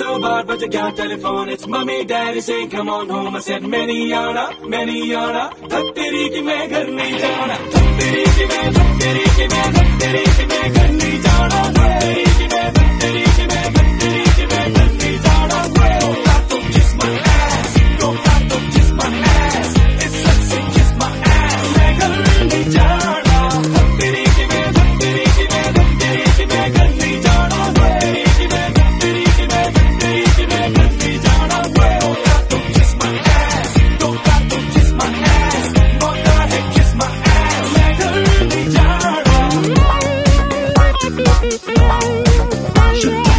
so bad, but you got telephone. It's mommy, daddy saying, come on home. I said, many yana, many yana. That teri ki main ghar nahi jana. That teri ki main, that teri ki main, that teri ki main ghar Shut